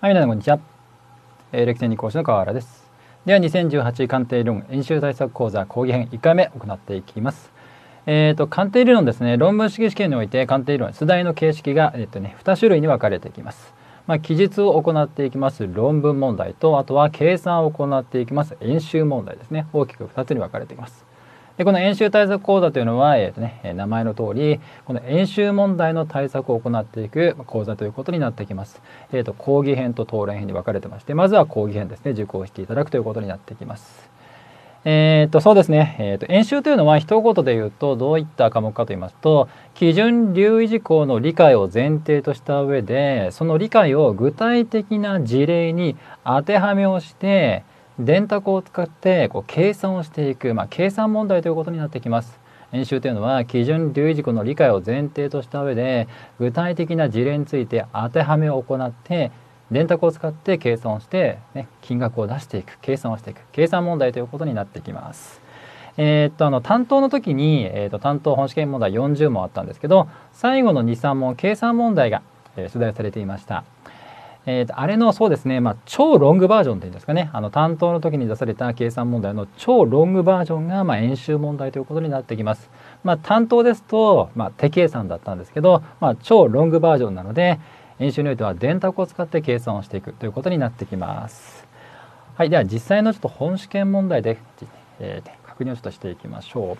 はい、皆さんこんにちは。えー、歴戦に講師の川原です。では、2018鑑定理論演習対策講座講義編1回目行っていきます。えっ、ー、と、鑑定理論ですね、論文式試験において鑑定理論、出題の形式が、えっ、ー、とね、2種類に分かれていきます。まあ、記述を行っていきます論文問題と、あとは計算を行っていきます演習問題ですね。大きく2つに分かれています。でこの演習対策講座というのは、えーとね、名前の通りこの演習問題の対策を行っていく講座ということになってきます。えーと、講義編と討論編に分かれてましてまずは講義編ですね受講していただくということになってきます。えーと、そうですね、えーと、演習というのは一言で言うとどういった科目かと言いますと基準留意事項の理解を前提とした上でその理解を具体的な事例に当てはめをして電卓を使ってこう計算をしていく、まあ、計算問題ということになってきます。演習というのは基準留意事項の理解を前提とした上で具体的な事例について当てはめを行って電卓を使って計算をして、ね、金額を出していく計算をしていく計算問題ということになってきます。えー、っとあの担当の時に、えー、っと担当本試験問題40問あったんですけど最後の23問計算問題が、えー、出題されていました。えー、あれのそうですね、まあ、超ロングバージョンっていうんですかねあの担当の時に出された計算問題の超ロングバージョンが、まあ、演習問題ということになってきます。まあ、担当ですと、まあ、手計算だったんですけど、まあ、超ロングバージョンなので演習においては電卓を使って計算をしていくということになってきます。はい、では実際のちょっと本試験問題で、えー、確認をちょっとしていきましょう。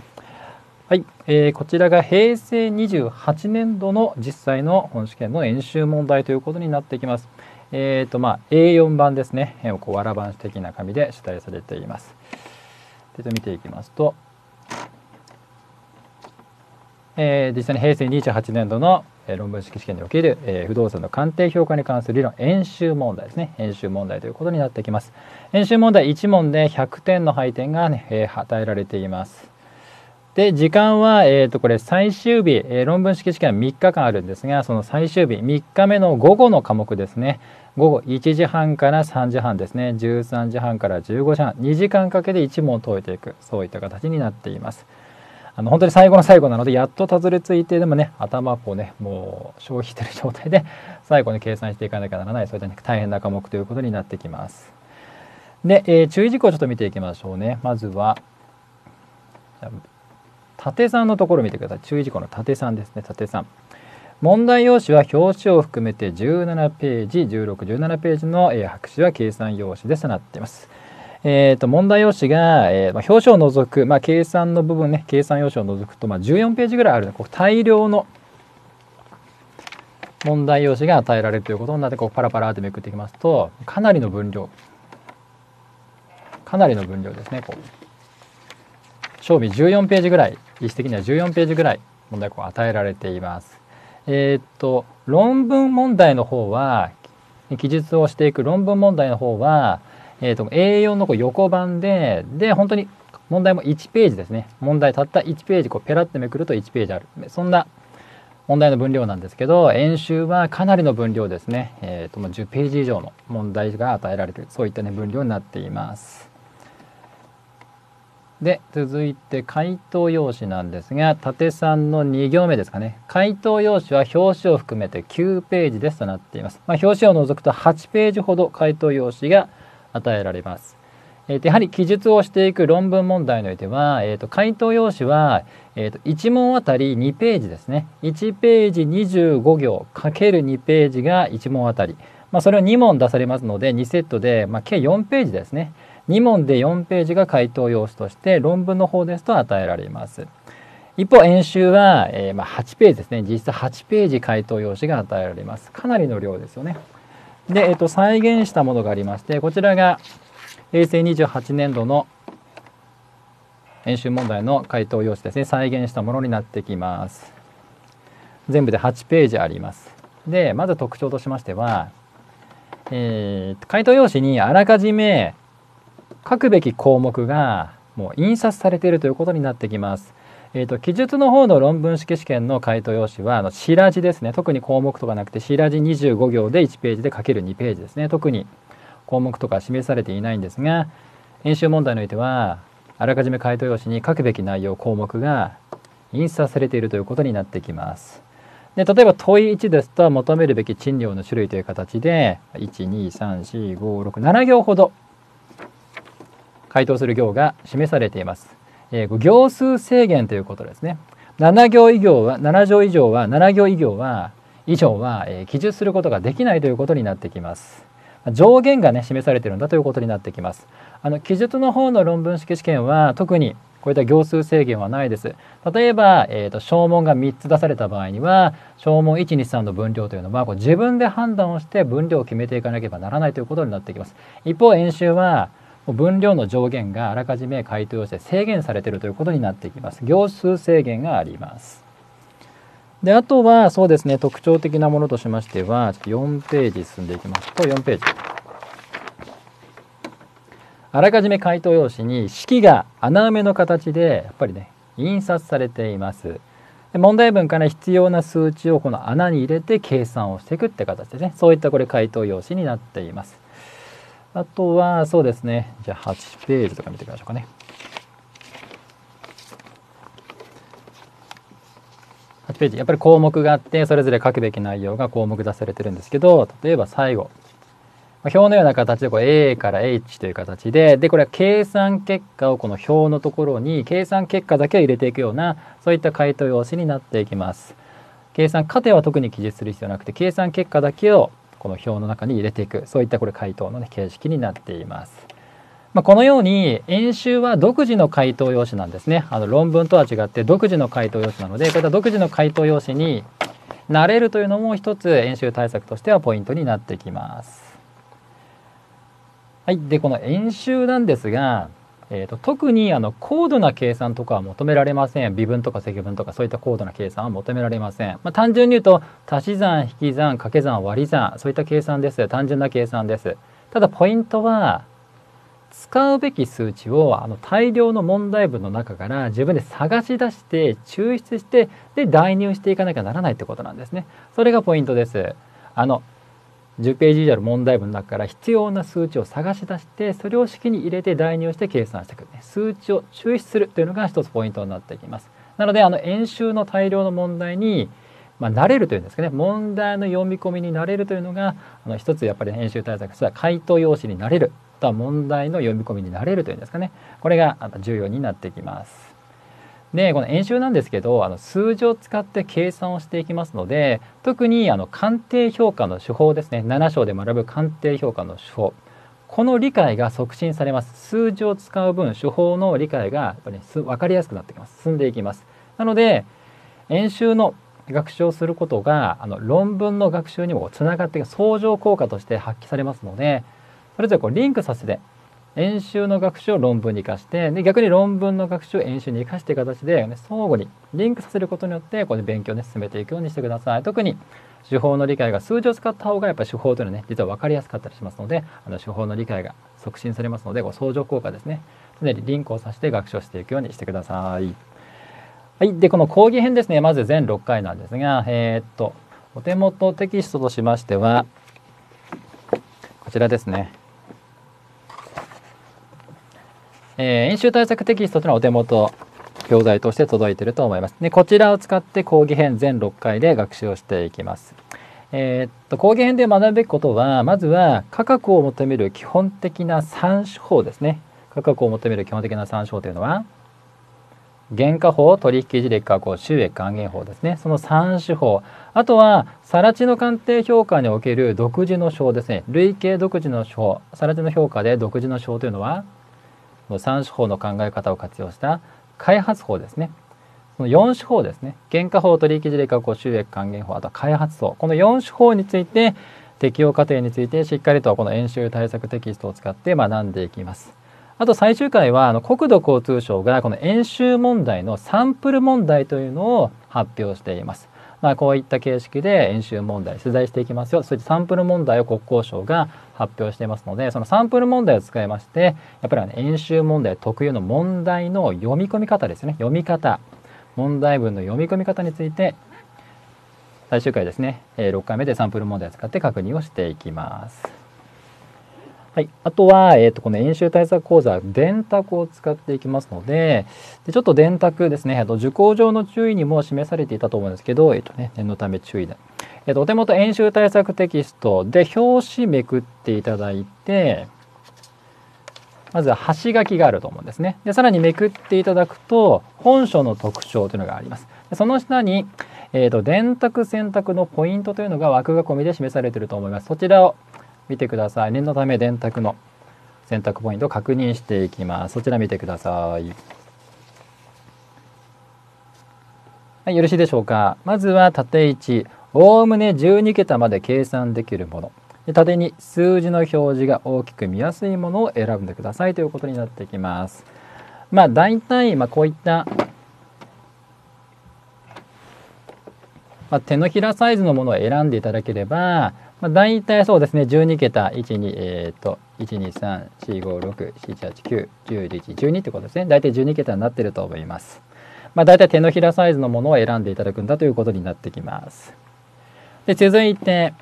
はい、えー、こちらが平成28年度の実際の本試験の演習問題ということになってきます。えーとまあ、A4 版ですね、えー、こうわら版的な紙で出題されています。で見ていきますと、えー、実際に平成28年度の、論文式試験における、えー、不動産の鑑定評価に関する理論演習問題ですね。演習問題ということになってきます。演習問題1問で100点の配点が、ねえー、与えられています。で時間は、えー、とこれ最終日、えー、論文式試験は3日間あるんですがその最終日3日目の午後の科目ですね午後1時半から3時半ですね13時半から15時半2時間かけて1問解いていくそういった形になっています。あの本当に最後の最後なのでやっとたどり着いてでもね頭をねもう消費してる状態で最後に計算していかなきゃならないそういった、ね、大変な科目ということになってきます。で、えー、注意事項をちょっと見ていきましょうね。まずは縦3のところを見てください。注意事項の縦3ですね。縦3。問題用紙は表紙を含めて17ページ、16、17ページの、えー、白紙は計算用紙ですとなっています。えーと、問題用紙が、えーまあ、表紙を除く、まあ、計算の部分ね計算用紙を除くと、まあ、14ページぐらいあるこう大量の問題用紙が与えられるということになってこうパラパラってめくっていきますとかなりの分量かなりの分量ですねこう賞味14ページぐらい実質的には14ページぐらい問題を与えられています。えー、っと論文問題の方は記述をしていく論文問題の方は、えー、と A4 のこう横版でで本当に問題も1ページですね問題たった1ページこうペラってめくると1ページあるそんな問題の分量なんですけど演習はかなりの分量ですね、えー、ともう10ページ以上の問題が与えられているそういった、ね、分量になっています。で続いて回答用紙なんですが縦3の2行目ですかね。回答用紙は表紙を含めて9ページですとなっています、まあ、表紙を除くと8ページほど回答用紙が与えられます、えー、やはり記述をしていく論文問題においては、えー、と回答用紙は、えー、と1問あたり2ページですね。1ページ25行かける2ページが1問あたり、まあ、それを2問出されますので2セットで、まあ、計4ページですね。2問で4ページが回答用紙として論文の方ですと与えられます。一方演習は、えー、まあ8ページですね。実質8ページ回答用紙が与えられます。かなりの量ですよね。で、えー、と再現したものがありましてこちらが平成28年度の演習問題の回答用紙ですね。再現したものになってきます。全部で8ページあります。でまず特徴としましては、えー、回答用紙にあらかじめ書くべき項目がもう印刷されているということになってきます。えーと、記述の方の論文式試験の回答用紙はあの白地ですね特に項目とかなくて白地25行で1ページでかける2ページですね特に項目とか示されていないんですが演習問題においてはあらかじめ回答用紙に書くべき内容項目が印刷されているということになってきます。で例えば問い1ですと求めるべき賃料の種類という形で1234567行ほど回答する行が示されています。えー、行数制限ということですね。7行以上は7行以上は7行以上は以上は、えー、記述することができないということになってきます。上限がね示されてるんだということになってきます。あの記述の方の論文式試験は特にこういった行数制限はないです。例えば、えーと、小問が3つ出された場合には小問123の分量というのはこう自分で判断をして分量を決めていかなければならないということになってきます。一方演習は分量の上限があらかじめ回答して制限されているということになってきます。行数制限があります。であとはそうですね特徴的なものとしましてはちょっと4ページ進んでいきますと4ページ。あらかじめ回答用紙に式が穴埋めの形でやっぱりね印刷されていますで問題文から必要な数値をこの穴に入れて計算をしていくって形ですねそういったこれ回答用紙になっていますあとはそうですね。じゃあ8ページとか見てみましょうかね。8ページやっぱり項目があってそれぞれ書くべき内容が項目出されてるんですけど例えば最後。表のような形でこれ A から H という形ででこれは計算結果をこの表のところに計算結果だけを入れていくようなそういった回答用紙になっていきます。計算過程は特に記述する必要なくて計算結果だけをこの表の中に入れていくそういったこれ回答の、ね、形式になっています。まあ、このように演習は独自の回答用紙なんですね。あの論文とは違って独自の回答用紙なのでこういった独自の回答用紙になれるというのも一つ演習対策としてはポイントになってきます。はい、でこの演習なんですが、えーと、特にあの高度な計算とかは求められません。微分とか積分とかそういった高度な計算は求められません、まあ、単純に言うと足し算引き算掛け算割り算そういった計算です。単純な計算です。ただポイントは使うべき数値をあの大量の問題文の中から自分で探し出して抽出してで代入していかなきゃならないってことなんですね。それがポイントです。あの10ページ以上の問題文の中から必要な数値を探し出してそれを式に入れて代入して計算していく。数値を抽出するというのが一つポイントになっていきます。なのであの演習の大量の問題にまあ、慣れるというんですかね。問題の読み込みに慣れるというのがあの一つやっぱり演習対策としては回答用紙になれるとは問題の読み込みに慣れるというんですかね。これが重要になってきます。でこの演習なんですけどあの数字を使って計算をしていきますので特にあの鑑定評価の手法ですね。7章で学ぶ鑑定評価の手法。この理解が促進されます。数字を使う分手法の理解がやっぱり、分かりやすくなってきます。進んでいきます。なので演習の学習をすることがあの論文の学習にもつながって相乗効果として発揮されますのでそれぞれこうリンクさせて演習の学習を論文に生かしてで逆に論文の学習を演習に生かしていく形で、ね、相互にリンクさせることによってこれ勉強を、ね、進めていくようにしてください。特に手法の理解が数字を使った方がやっぱ手法というのはね実は分かりやすかったりしますのであの手法の理解が促進されますのでこう相乗効果ですね。常にリンクをさせて学習をしていくようにしてください。はい、でこの講義編ですね。まず全6回なんですがえー、っとお手元テキストとしましてはこちらですね。えー、演習対策テキストというのはお手元教材として届いていると思います。でこちらを使って講義編全6回で学習をしていきます。えー、っと講義編で学ぶべきことはまずは価格を求める基本的な3手法ですね。価格を求める基本的な3手法というのは原価法取引時劣化法収益還元法ですねその3手法あとは更地の鑑定評価における独自の章ですね累計独自の章更地の評価で独自の章というのは3手法の考え方を活用した開発法ですねその4手法ですね原価法取引時劣化法収益還元法あとは開発法この4手法について適用過程についてしっかりとこの演習対策テキストを使って学んでいきます。あと最終回はあの国土交通省がこの演習問題のサンプル問題というのを発表しています。まあ、こういった形式で演習問題取材していきますよ。そういったサンプル問題を国交省が発表していますのでそのサンプル問題を使いましてやっぱり、ね、演習問題特有の問題の読み込み方ですね。読み方問題文の読み込み方について最終回ですね。6回目でサンプル問題を使って確認をしていきます。はい、あとは、えー、とこの演習対策講座電卓を使っていきますのででちょっと電卓ですね、えー、と受講上の注意にも示されていたと思うんですけど、えーとね、念のため注意で、えー、とお手元演習対策テキストで表紙めくっていただいてまずは端書きがあると思うんですね。でさらにめくっていただくと本書の特徴というのがあります。でその下に、えー、と電卓選択のポイントというのが枠が込みで示されていると思います。そちらを見てください。念のため電卓の選択ポイントを確認していきます。そちら見てください。はいよろしいでしょうか。まずは縦位置。おおむね12桁まで計算できるもの。縦に数字の表示が大きく見やすいものを選んでください。ということになってきます。まあ大体まあこういったまあ、手のひらサイズのものを選んでいただければまあ、大体そうですね。12桁12えっ、ー、と123456789101112ってことですね。大体12桁になってると思います。まあ大体手のひらサイズのものを選んでいただくんだということになってきます。で続いて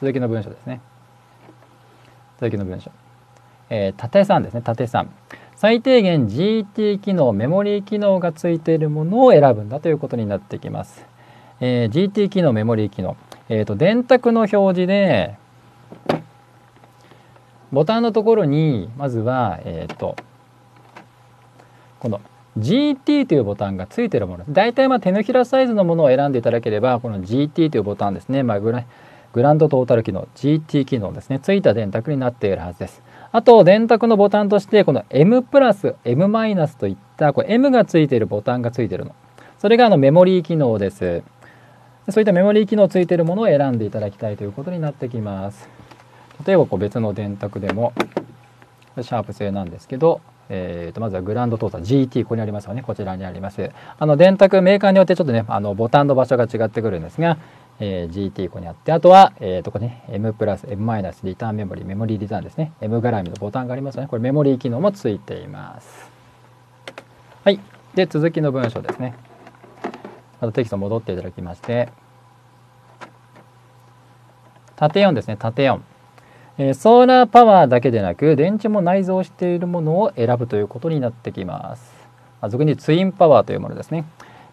続きの文章ですね。続きの文章、えー、縦3ですね。縦3最低限 GT 機能メモリー機能がついているものを選ぶんだということになってきます、えー、GT 機能メモリー機能。えーと、電卓の表示でボタンのところにまずは、えーと、この GT というボタンがついているもの大体まあ手のひらサイズのものを選んでいただければこの GT というボタンですね、まあ、グラグランドトータル機能 GT 機能ですねついた電卓になっているはずです。あと電卓のボタンとしてこの M プラス M マイナスといったこれ M がついているボタンがついているのそれがあのメモリー機能です。そういったメモリー機能ついているものを選んでいただきたいということになってきます。例えばこう別の電卓でもシャープ製なんですけど、えー、とまずはグランドトータ GT ここにありますよね。こちらにあります。あの電卓メーカーによってちょっとねあのボタンの場所が違ってくるんですが、えー、GT ここにあってあとは、えー、とこれね M プラス M マイナスリターンメモリーメモリーリターンですね。M 絡みのボタンがありますよね。これメモリー機能もついています。はい。で続きの文章ですね。またテキスト戻っていただきまして。縦4ですね。縦4、えー、ソーラーパワーだけでなく電池も内蔵しているものを選ぶということになってきます、まあ、俗にツインパワーというものですね。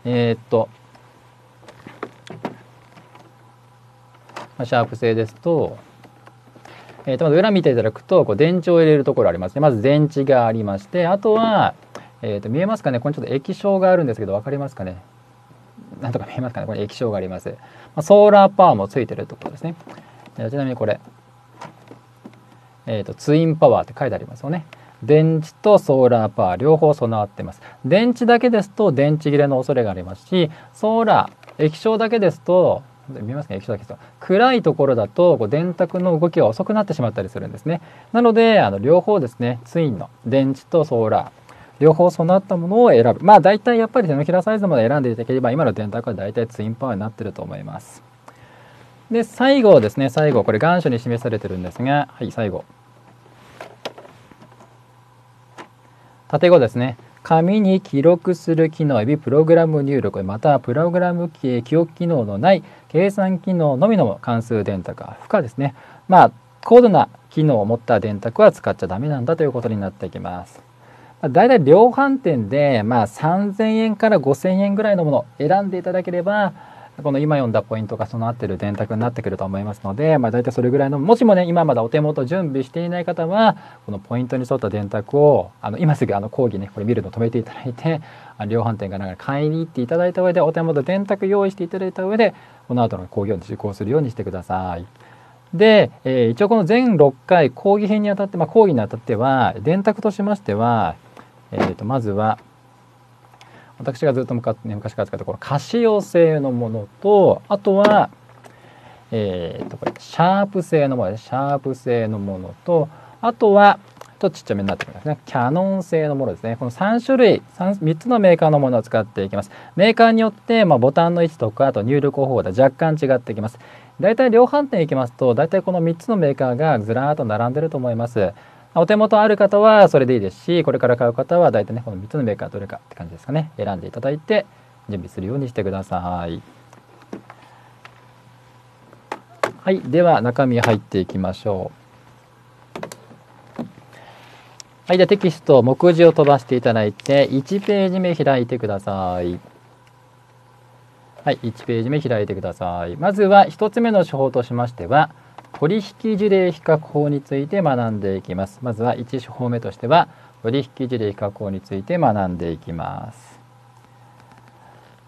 えー、っとまあシャープ製ですとえー、とまず裏見ていただくとこう電池を入れるところありますね。まず電池がありましてあとは、えー、と見えますかね？これちょっと液晶があるんですけど分かりますかね？なんとか見えますかね。これ液晶があります、まあ、ソーラーパワーもついてるところですね。ちなみにこれ、えーと、ツインパワーって書いてありますよね。電池とソーラーパワー両方備わってます。電池だけですと電池切れの恐れがありますしソーラー液晶だけですと見えますか液晶だけですと。暗いところだとこう電卓の動きが遅くなってしまったりするんですね。なのであの両方ですね。ツインの電池とソーラー両方備わったものを選ぶ。まあ大体やっぱり手のひらサイズまで選んでいただければ今の電卓は大体ツインパワーになってると思います。で最後ですね最後これ願書に示されてるんですがはい最後。縦語ですね。紙に記録する機能及びプログラム入力。またはプログラム記憶機能のない計算機能のみの関数電卓は不可ですね。まあ高度な機能を持った電卓は使っちゃダメなんだということになってきます。だいたい量販店で、まあ、3000円から5000円ぐらいのものを選んでいただければこの今読んだポイントが備わっている電卓になってくると思いますので、まあ、大体それぐらいのもしもね今まだお手元準備していない方はこのポイントに沿った電卓をあの今すぐあの講義ねこれ見るの止めていただいて量販店かなんか買いに行っていただいた上でお手元電卓用意していただいた上でこの後の講義を受講するようにしてください。で、えー、一応この全6回講義編にあたって、まあ、講義にあたっては電卓としましてはえー、とまずは私がずっと昔から使ったこのカシオ製のものとあとは、えー、とこれシャープ製のものですシャープ製のものとあとはとちっちゃめになってますね。キャノン製のものですね。この3種類 3, 3つのメーカーのものを使っていきます。メーカーによって、まあ、ボタンの位置とかあと入力方法で若干違ってきます。大体量販店行きますと大体この3つのメーカーがずらーっと並んでると思います。お手元ある方はそれでいいですしこれから買う方は大体ねこの3つのメーカーどれかって感じですかね選んでいただいて準備するようにしてくださいはいでは中身入っていきましょうはい、ではテキスト、目次を飛ばしていただいて、1ページ目開いてください。はい、1ページ目開いてください。まずは1つ目の手法としましては、取引事例比較法について学んでいきます。まずは1手法目としては、取引事例比較法について学んでいきます。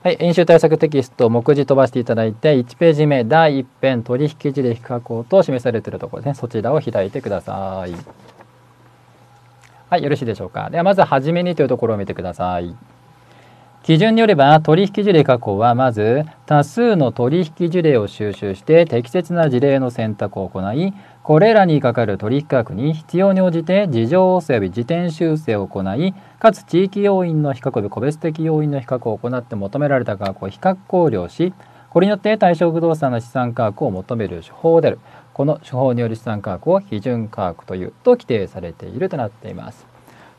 はい、演習対策テキスト目次飛ばしていただいて1ページ目第1編取引事例比較法と示されているところですねそちらを開いてください。はい、よろしいでしょうか。ではまずはじめにというところを見てください。基準によれば取引事例確保はまず多数の取引事例を収集して適切な事例の選択を行いこれらにかかる取引価格に必要に応じて事情及び時点修正を行いかつ地域要因の比較及び個別的要因の比較を行って求められた価格を比較考慮しこれによって対象不動産の資産価格を求める手法であるこの手法による資産価格を批准価格というと規定されているとなっています。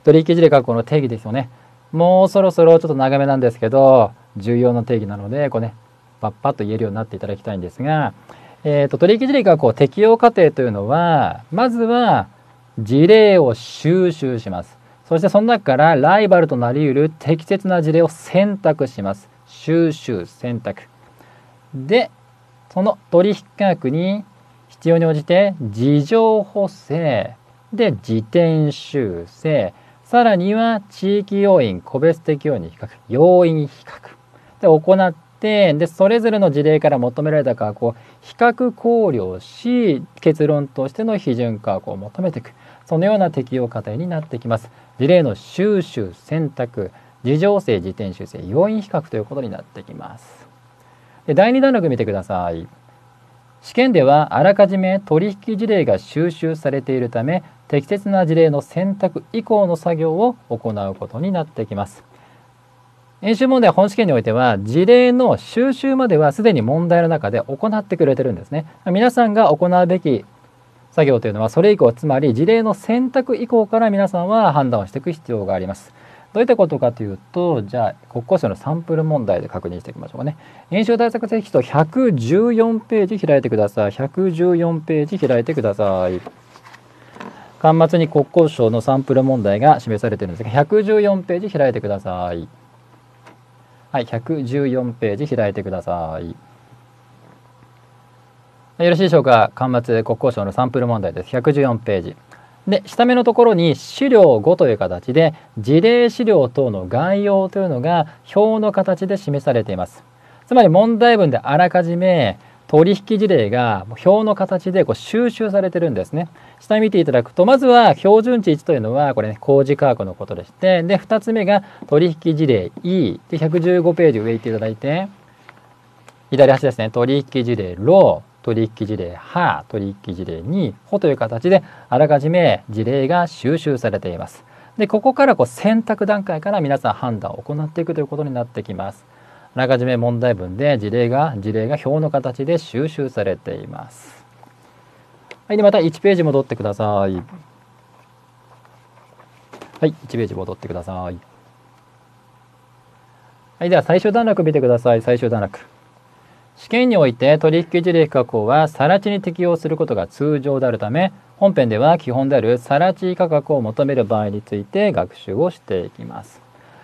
取引事例価格の定義ですよね。もうそろそろちょっと長めなんですけど重要な定義なのでこうねパッパッと言えるようになっていただきたいんですが、えーと、取引事例価格を適用過程というのはまずは事例を収集します。そしてその中からライバルとなりうる適切な事例を選択します。収集選択。でその取引価格に必要に応じて事情補正で時点修正さらには地域要因個別的要因比較要因比較。で行ってでそれぞれの事例から求められた価格を比較考慮し結論としての批准価格を求めていく。そのような適用過程になってきます。事例の収集選択事情性時点修正要因比較ということになってきます。で第2段落見てください。試験ではあらかじめ取引事例が収集されているため適切な事例の選択以降の作業を行うことになってきます。演習問題本試験においては事例の収集まではすでに問題の中で行ってくれてるんですね。皆さんが行うべき作業というのはそれ以降つまり事例の選択以降から皆さんは判断をしていく必要があります。どういったことかというと、じゃあ、国交省のサンプル問題で確認していきましょうかね。演習対策テキスト114ページ開いてください。114ページ開いてください。端末に国交省のサンプル問題が示されているんですが、114ページ開いてください。はい、114ページ開いてください。よろしいでしょうか？端末国交省のサンプル問題です。114ページ。で下目のところに資料5という形で事例資料等の概要というのが表の形で示されています。つまり問題文であらかじめ取引事例が表の形でこう収集されてるんですね。下見ていただくとまずは標準値1というのはこれね工事価格のことでしてで2つ目が取引事例 E で115ページ上行っていただいて左端ですね取引事例ロー取引事例は取引事例にほという形であらかじめ事例が収集されています。でここからこう選択段階から皆さん判断を行っていくということになってきます。あらかじめ問題文で事例が事例が表の形で収集されています。はい、でまた1ページ戻ってください。はい、1ページ戻ってください。はい、では最終段落見てください。最終段落。試験において取引事例比較法は更地に適用することが通常であるため本編では基本である更地価格を求める場合について学習をしていきます。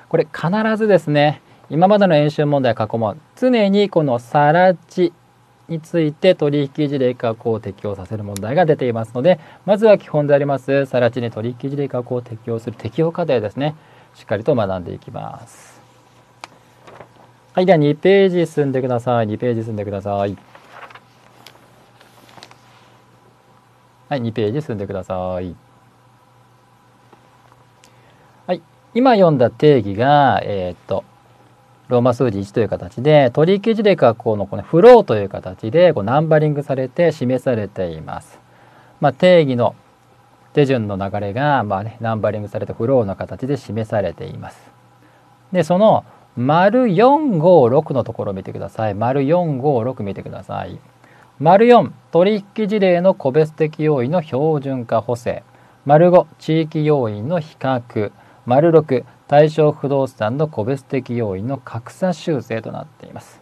これ必ずですね今までの演習問題過去問常にこの更地について取引事例比較を適用させる問題が出ていますのでまずは基本であります更地に取引事例比較を適用する適用過程ですねしっかりと学んでいきます。はい、では2ページ進んでください。2ページ進んでください。はい、2ページ進んでください。はい、今読んだ定義が、えっ、と、ローマ数字1という形で、取引事例加工のこのフローという形でこうナンバリングされて示されています。まあ、定義の手順の流れが、まあね、ナンバリングされたフローの形で示されています。で、その丸456のところを見てください。丸456見てください。丸4取引事例の個別的要因の標準化補正。丸5地域要因の比較。丸6対象不動産の個別的要因の格差修正となっています。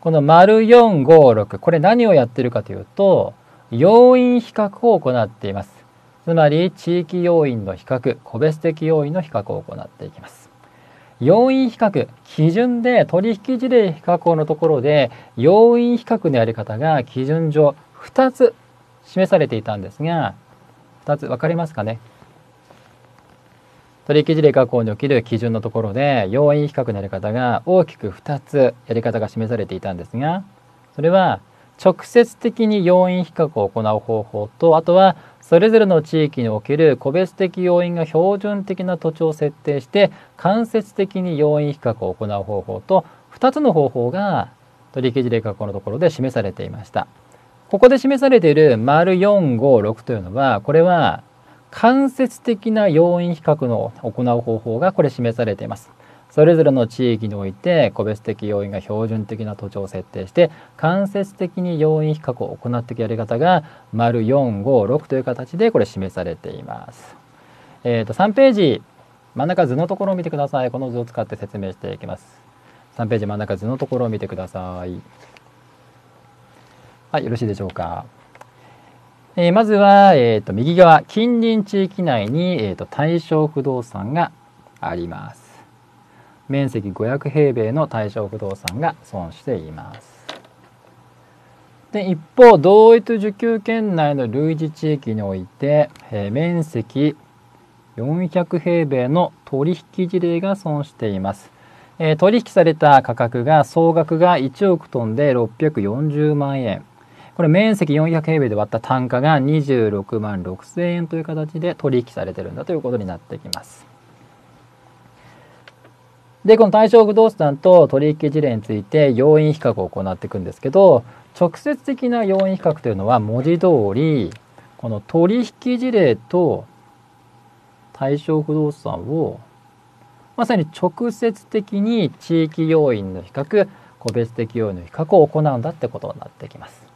この丸456これ何をやってるかというと要因比較を行っています。つつまり地域要因の比較個別的要因の比較を行っていきます要因比較基準で取引事例比較法のところで要因比較のやり方が基準上2つ示されていたんですが2つ分かりますかね？取引事例加工における基準のところで要因比較のやり方が大きく2つやり方が示されていたんですがそれは直接的に要因比較を行う方法とあとはそれぞれの地域における個別的要因が標準的な土地を設定して間接的に要因比較を行う方法と2つの方法が取引事例加工のところで示されていました。ここで示されている丸456というのはこれは間接的な要因比較の行う方法がこれ示されています。それぞれの地域において個別的要因が標準的な土地を設定して間接的に要因比較を行っていくやり方が丸456という形でこれ示されています。えー、と3ページ真ん中図のところを見てください。この図を使って説明していきます。3ページ真ん中図のところを見てください。はい、よろしいでしょうか。えー、まずは、えーと、右側近隣地域内に、えーと、対象不動産があります。面積500平米の対象不動産が損しています。で一方同一受給圏内の類似地域において、えー、面積400平米の取引事例が損しています。えー、取引された価格が総額が1億トンで640万円これ面積400平米で割った単価が26万6000円という形で取引されてるんだということになってきます。でこの対象不動産と取引事例について要因比較を行っていくんですけど直接的な要因比較というのは文字通りこの取引事例と対象不動産をまさに直接的に地域要因の比較個別的要因の比較を行うんだってことになってきます。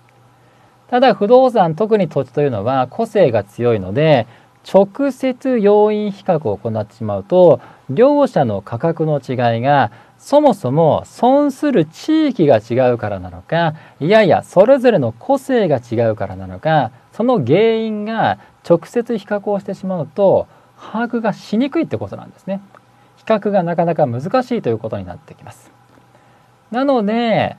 ただ不動産特に土地というのは個性が強いので直接要因比較を行ってしまうと両者の価格の違いがそもそも損する地域が違うからなのかいやいやそれぞれの個性が違うからなのかその原因が直接比較をしてしまうと把握がしにくいってことなんですね。比較がなかなか難しいということになってきます。なので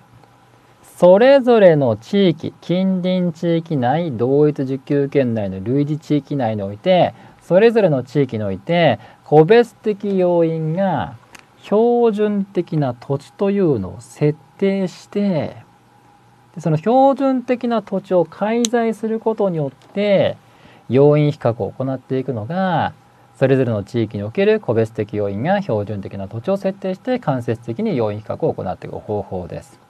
それぞれの地域近隣地域内同一受給圏内の類似地域内においてそれぞれの地域において個別的要因が標準的な土地というのを設定してその標準的な土地を介在することによって要因比較を行っていくのがそれぞれの地域における個別的要因が標準的な土地を設定して間接的に要因比較を行っていく方法です。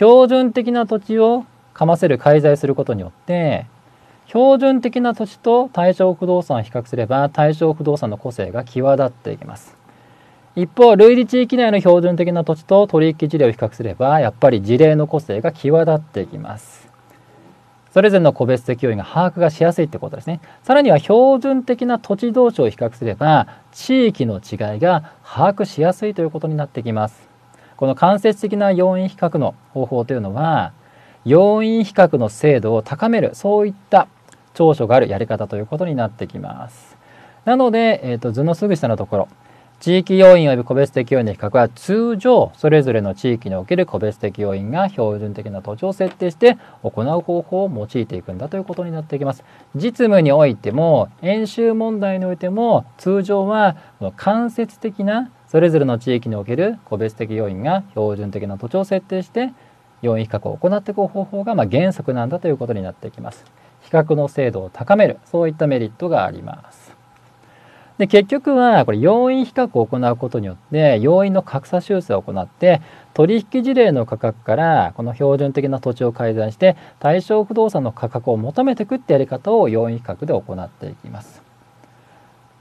標準的な土地をかませる介在することによって標準的な土地と対象不動産を比較すれば対象不動産の個性が際立っていきます。一方類似地域内の標準的な土地と取引事例を比較すればやっぱり事例の個性が際立っていきます。それぞれの個別的要因が把握がしやすいってことですね。さらには標準的な土地同士を比較すれば地域の違いが把握しやすいということになってきます。この間接的な要因比較の方法というのは要因比較の精度を高めるそういった長所があるやり方ということになってきます。なので、えーと、図のすぐ下のところ地域要因及び個別的要因の比較は通常それぞれの地域における個別的要因が標準的な土地を設定して行う方法を用いていくんだということになってきます。実務においても演習問題においても通常は間接的なそれぞれの地域における個別的要因が標準的な土地を設定して要因比較を行っていく方法がま原則なんだということになってきます。比較の精度を高めるそういったメリットがあります。で結局はこれ要因比較を行うことによって要因の格差修正を行って取引事例の価格からこの標準的な土地を改ざんして対象不動産の価格を求めていくってやり方を要因比較で行っていきます。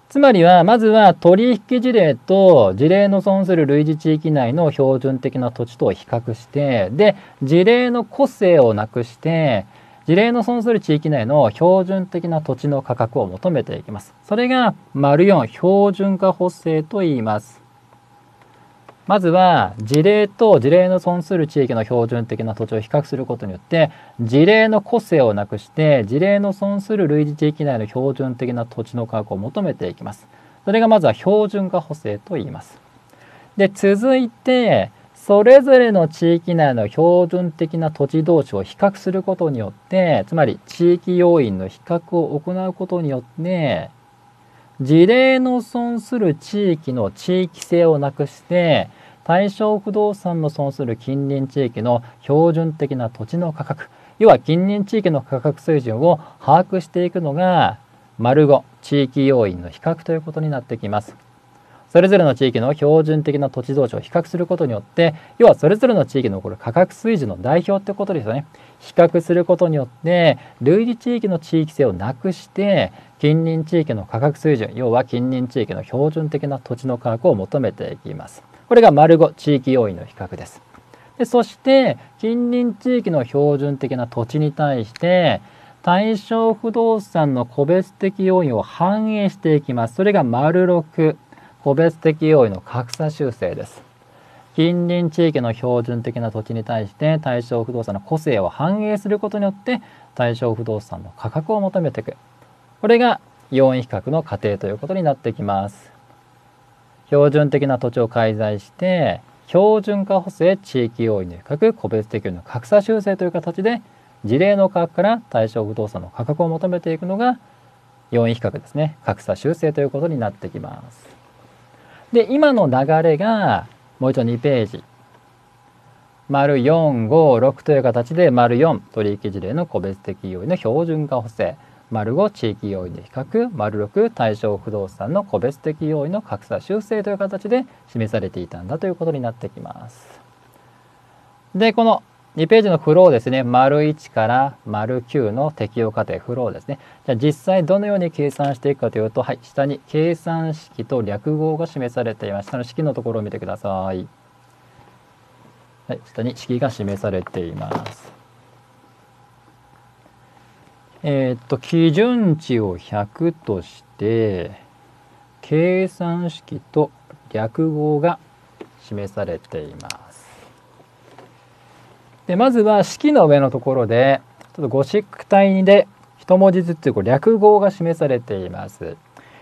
つまりはまずは取引事例と事例の損する類似地域内の標準的な土地とを比較してで事例の個性をなくして事例の損する地域内の標準的な土地の価格を求めていきます。それが丸4標準化補正と言います。まずは事例と事例の損する地域の標準的な土地を比較することによって事例の個性をなくして事例の損する類似地域内の標準的な土地の価格を求めていきます。それがまずは標準化補正と言います。で続いてそれぞれの地域内の標準的な土地同士を比較することによってつまり地域要因の比較を行うことによって事例の損する地域の地域性をなくして対象不動産の損する近隣地域の標準的な土地の価格要は近隣地域の価格水準を把握していくのが丸5地域要因の比較ということになってきます。それぞれの地域の標準的な土地同士を比較することによって要はそれぞれの地域のこれ価格水準の代表ってことですよね。比較することによって類似地域の地域性をなくして近隣地域の価格水準要は近隣地域の標準的な土地の価格を求めていきます。これが丸5地域要因の比較です。でそして近隣地域の標準的な土地に対して対象不動産の個別的要因を反映していきます。それが丸6個別的要因の格差修正です。近隣地域の標準的な土地に対して対象不動産の個性を反映することによって対象不動産の価格を求めていく。これが要因比較の過程ということになってきます。標準的な土地を介在して標準化補正地域要因の比較個別的の格差修正という形で事例の価格から対象不動産の価格を求めていくのが要因比較ですね格差修正ということになってきますで今の流れがもう一度2ページ。丸456という形で丸4取引事例の個別的要因の標準化補正。丸5地域要因で比較。丸6対象不動産の個別的要因の格差修正という形で示されていたんだということになってきます。でこの2ページのフローですね。丸1から丸9の適用過程フローですね。じゃあ実際どのように計算していくかというとはい下に計算式と略号が示されています。下の式のところを見てください。はい下に式が示されています。えー、っと基準値を100として計算式と略語が示されています。でまずは式の上のところでちょっとゴシック体で一文字ずつこう略語が示されています。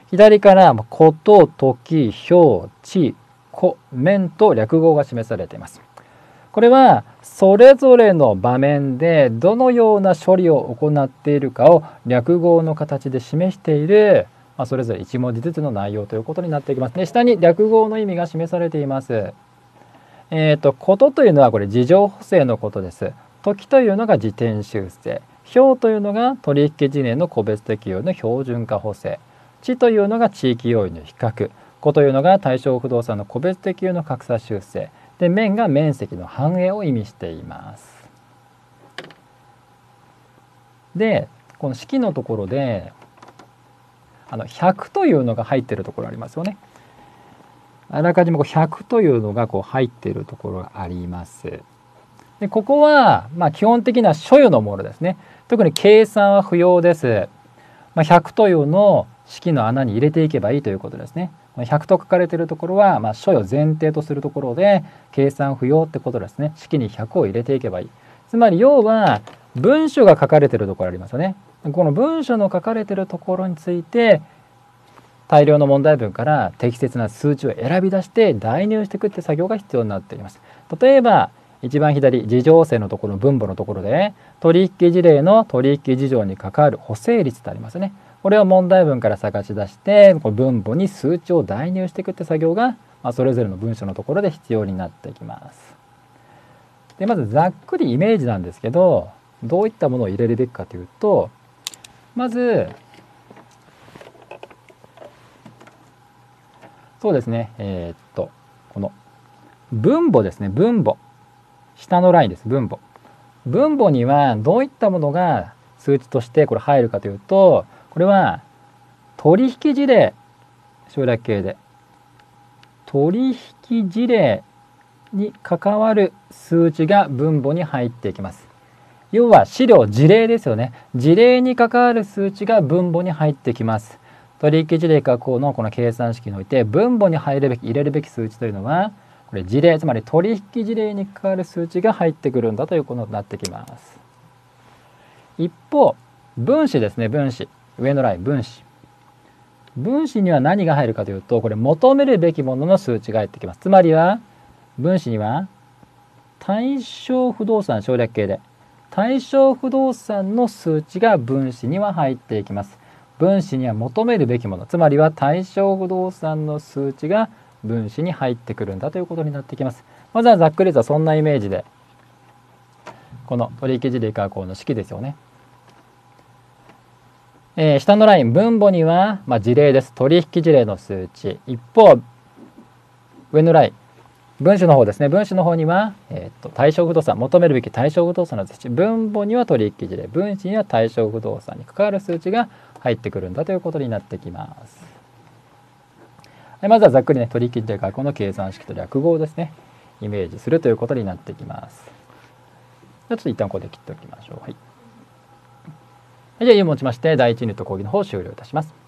左から「こと」「時」「表」「地」「子」「面」と略語が示されています。これはそれぞれの場面でどのような処理を行っているかを略語の形で示している、まあ、それぞれ1文字ずつの内容ということになっていきます。で下に略語の意味が示されています。えっ、ー、とことというのはこれ事情補正のことです。時というのが時点修正。表というのが取引時年の個別適用の標準化補正。地というのが地域要因の比較。子というのが対象不動産の個別適用の格差修正。で面が面積の反映を意味しています。でこの式のところであの100というのが入ってるところありますよね。あらかじめこう100というのがこう入っているところがあります。でここはまあ基本的な所有のものですね。特に計算は不要です。まあ、100というのを式の穴に入れていけばいいということですね。100と書かれているところは、まあ、所与前提とするところで計算不要ってことですね式に100を入れていけばいいつまり要は文書が書かれているところありますよねこの文書の書かれているところについて大量の問題文から適切な数値を選び出して代入していくって作業が必要になっています例えば一番左事情性のところ分母のところで取引事例の取引事情に関わる補正率ってありますねこれを問題文から探し出してこの分母に数値を代入していくって作業が、まあ、それぞれの文章のところで必要になってきます。でまずざっくりイメージなんですけどどういったものを入れるべきかというとまずそうですね。えー、っとこの分母ですね。分母。下のラインです。分母。分母にはどういったものが数値としてこれ入るかというとこれは取引事例。省略形で。取引事例。に関わる数値が分母に入っていきます。要は資料事例ですよね。事例に関わる数値が分母に入ってきます。取引事例加工のこの計算式において分母に入るべき入れるべき数値というのはこれ事例つまり取引事例に関わる数値が入ってくるんだということになってきます。一方分子ですね分子。上のライン分子。分子には何が入るかというとこれ求めるべきものの数値が入ってきます。つまりは分子には対象不動産省略形で対象不動産の数値が分子には入っていきます。分子には求めるべきものつまりは対象不動産の数値が分子に入ってくるんだということになってきます。まずはざっくりとそんなイメージでこの取引事例加工の式ですよね。えー、下のライン分母には、まあ、事例です。取引事例の数値。一方上のライン分子の方ですね。分子の方には、えーと、対象不動産求めるべき対象不動産の数値。分母には取引事例。分子には対象不動産に関わる数値が入ってくるんだということになってきます。まずはざっくりね取引事例加工の計算式と略語をですねイメージするということになってきます。じゃあちょっと一旦ここで切っておきましょう。はい。じゃあ、をもちまして、第1ユニット講義の方を終了いたします。